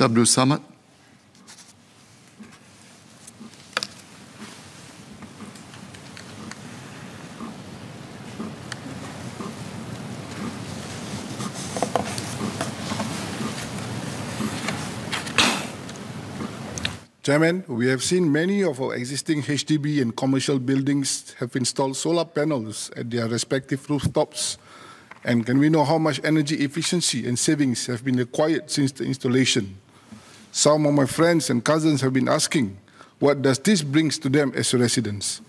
Abdul Samad. Chairman, we have seen many of our existing HDB and commercial buildings have installed solar panels at their respective rooftops. And can we know how much energy efficiency and savings have been acquired since the installation? Some of my friends and cousins have been asking, what does this bring to them as residents?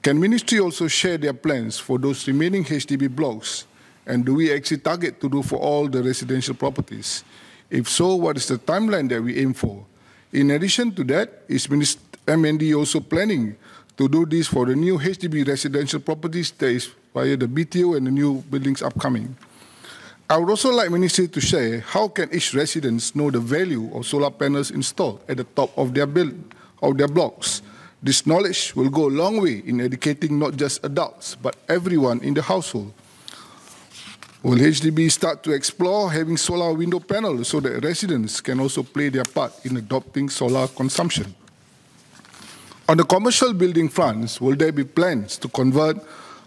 Can ministry also share their plans for those remaining HDB blocks? And do we actually target to do for all the residential properties? If so, what is the timeline that we aim for? In addition to that, is MND also planning to do this for the new HDB residential properties that is via the BTO and the new buildings upcoming? I would also like Ministry to share how can each residents know the value of solar panels installed at the top of their build, of their blocks. This knowledge will go a long way in educating not just adults, but everyone in the household. Will HDB start to explore having solar window panels so that residents can also play their part in adopting solar consumption? On the commercial building fronts, will there be plans to convert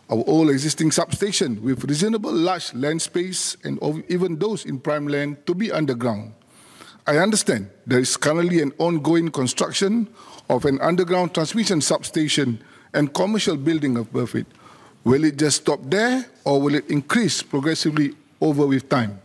our old existing substation with reasonable large land space and even those in prime land to be underground? I understand there is currently an ongoing construction of an underground transmission substation and commercial building above it. Will it just stop there or will it increase progressively over with time?